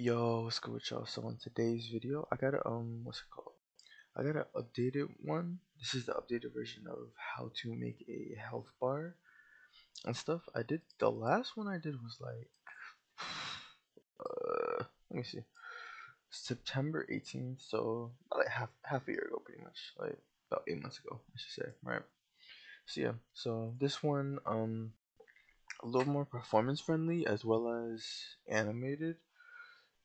Yo, what's good with y'all? So in today's video, I got a um, what's it called? I got an updated one. This is the updated version of how to make a health bar and stuff. I did the last one I did was like, uh, let me see, September 18th. So like half half a year ago, pretty much, like about eight months ago, I should say, right? So yeah, so this one um, a little more performance friendly as well as animated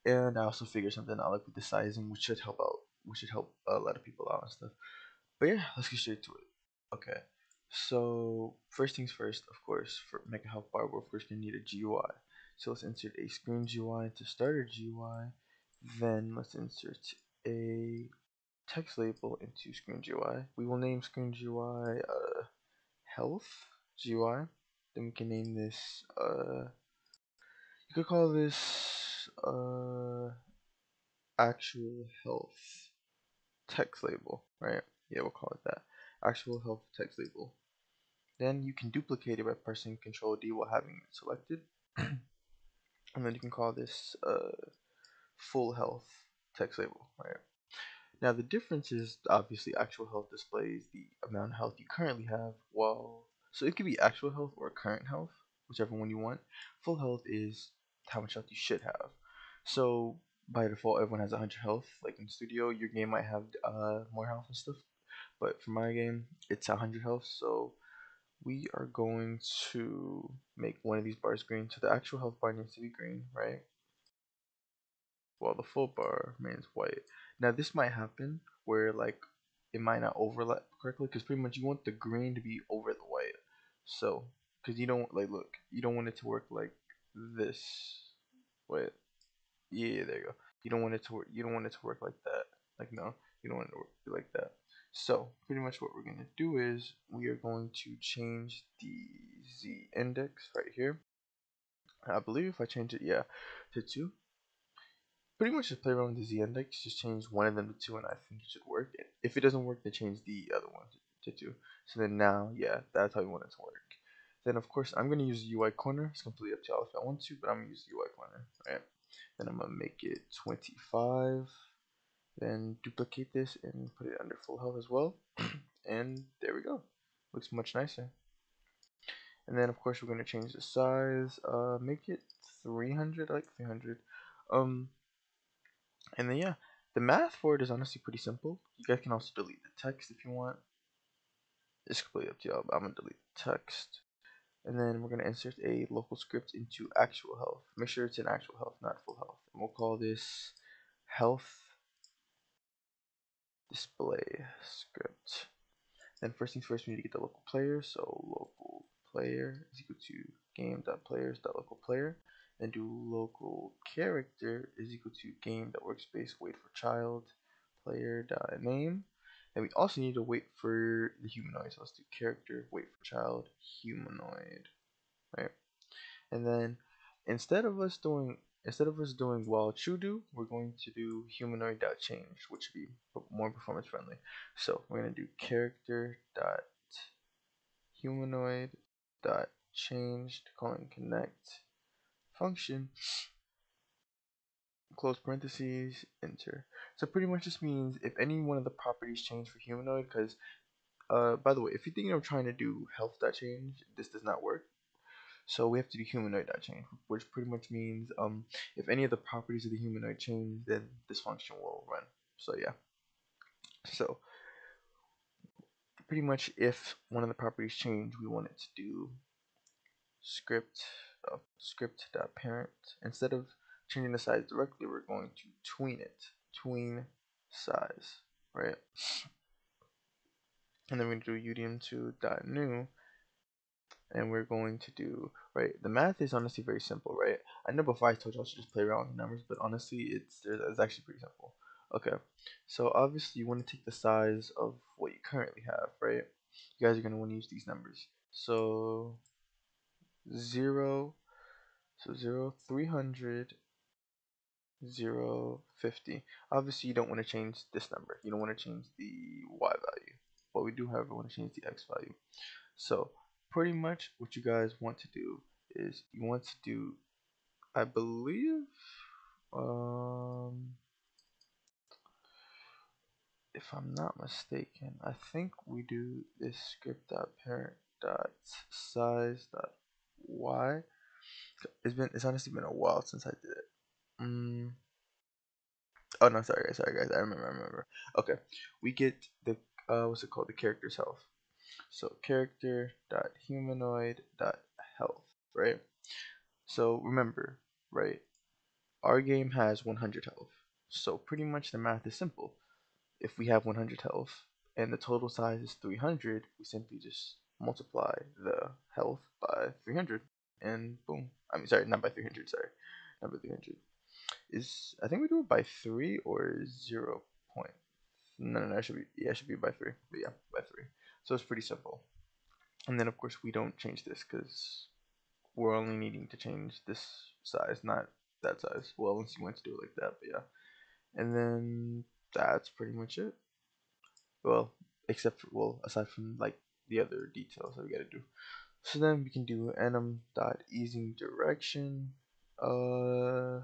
and I also figured something out like with the sizing, which should help out, which should help a lot of people out and stuff. But yeah, let's get straight to it. Okay, so first things first, of course, for make a health bar, we're first gonna need a GUI. So let's insert a screen GUI to start a GUI. Then let's insert a text label into screen GUI. We will name screen GUI uh, health GUI. Then we can name this uh, you could call this uh, actual health text label, right? Yeah, we'll call it that. Actual health text label. Then you can duplicate it by pressing Control D while having it selected. and then you can call this uh, full health text label, right? Now the difference is obviously actual health displays the amount of health you currently have, while so it could be actual health or current health, whichever one you want. Full health is how much health you should have. So by default, everyone has 100 health. Like in Studio, your game might have uh, more health and stuff, but for my game, it's 100 health. So we are going to make one of these bars green. So the actual health bar needs to be green, right? While the full bar remains white. Now this might happen where like it might not overlap correctly because pretty much you want the green to be over the white. So because you don't like look, you don't want it to work like this. Wait. Yeah, there you go. You don't want it to work. You don't want it to work like that. Like no, you don't want it to work like that. So pretty much what we're gonna do is we are going to change the z index right here. I believe if I change it, yeah, to two. Pretty much just play around with the z index. Just change one of them to two, and I think it should work. If it doesn't work, then change the other one to, two. So then now, yeah, that's how you want it to work. Then of course I'm gonna use the UI corner. It's completely up to y'all if I want to, but I'm gonna use the UI corner, right? Then I'm gonna make it 25. Then duplicate this and put it under full health as well. and there we go. Looks much nicer. And then of course we're gonna change the size. Uh, make it 300. I like 300. Um, and then yeah, the math for it is honestly pretty simple. You guys can also delete the text if you want. It's completely up to y'all. I'm gonna delete the text and then we're going to insert a local script into actual health. Make sure it's in actual health, not full health. And we'll call this health display script. Then first things first, we need to get the local player. So local player is equal to game.players.localPlayer. Then do local character is equal to game.workspace wait for child player.name. And we also need to wait for the humanoid. So let's do character, wait for child, humanoid, right? And then instead of us doing instead of us doing while do, we're going to do humanoid dot change, which would be more performance friendly. So we're gonna do character dot humanoid dot change calling connect function close parentheses, enter. So pretty much this means if any one of the properties change for humanoid, because uh, by the way, if you're thinking of trying to do health dot change, this does not work. So we have to do humanoid dot change, which pretty much means um, if any of the properties of the humanoid change, then this function will run. So yeah. So pretty much if one of the properties change, we want it to do script uh, script dot parent instead of changing the size directly, we're going to tween it. Tween size, right? And then we're going to do udim2.new and we're going to do right the math is honestly very simple right? I know before i told you i should just play around with the numbers but honestly it's it's actually pretty simple. Okay so obviously you want to take the size of what you currently have right? You guys are going to want to use these numbers. So 0 so 0 300 0, 50. Obviously, you don't want to change this number. You don't want to change the y value. But we do, however, want to change the x value. So, pretty much what you guys want to do is you want to do, I believe, um, if I'm not mistaken, I think we do this script dot parent dot size dot y. It's been it's honestly been a while since I did it. Mm. Oh no, sorry guys, sorry guys. I remember, I remember. Okay, we get the uh, what's it called? The character's health. So character dot humanoid dot health, right? So remember, right? Our game has 100 health. So pretty much the math is simple. If we have 100 health and the total size is 300, we simply just multiply the health by 300 and boom. I mean, sorry, not by 300, sorry. Not by 300. Is, I think we do it by 3 or 0 point. No, no, no, it should be, yeah, it should be by 3. But yeah, by 3. So it's pretty simple. And then, of course, we don't change this because we're only needing to change this size, not that size. Well, unless you want to do it like that, but yeah. And then that's pretty much it. Well, except for, well, aside from like the other details that we gotta do. So then we can do enum dot easing direction. Uh,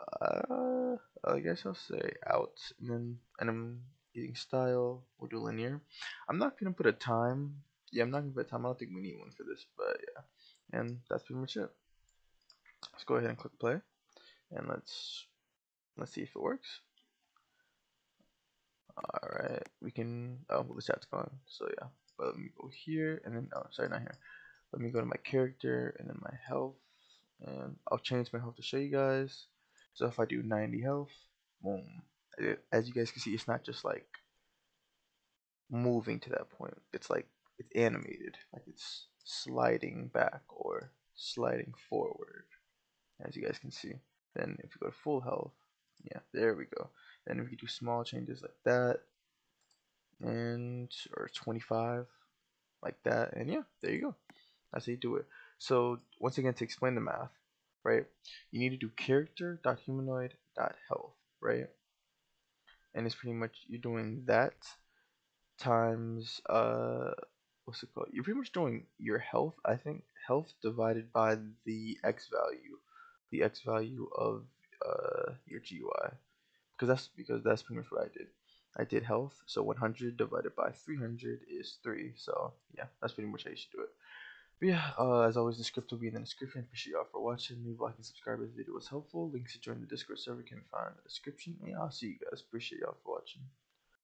uh, I guess I'll say out, and then enum easing style. We'll do linear. I'm not gonna put a time. Yeah, I'm not gonna put a time. I don't think we need one for this, but yeah. And that's pretty much it. Let's go ahead and click play, and let's let's see if it works. All right, we can. Oh, well, the chat's gone. So yeah, but let me go here, and then oh, sorry, not here. Let me go to my character, and then my health, and I'll change my health to show you guys. So if I do 90 health, boom. As you guys can see, it's not just like moving to that point. It's like it's animated, like it's sliding back or sliding forward, as you guys can see. Then if you go to full health, yeah, there we go. Then if we can do small changes like that, and or 25, like that, and yeah, there you go. That's how you do it. So once again, to explain the math, right? You need to do character dot humanoid dot health, right? And it's pretty much you're doing that times uh what's it called? You're pretty much doing your health, I think, health divided by the x value, the x value of uh your GUI because that's because that's pretty much what I did. I did health, so 100 divided by 300 is 3. So yeah, that's pretty much how you should do it. But yeah, uh, as always, the script will be in the description. Appreciate y'all for watching. Leave a like and subscribe if the video was helpful. Links to join the Discord server can be found in the description. And yeah, I'll see you guys. Appreciate y'all for watching.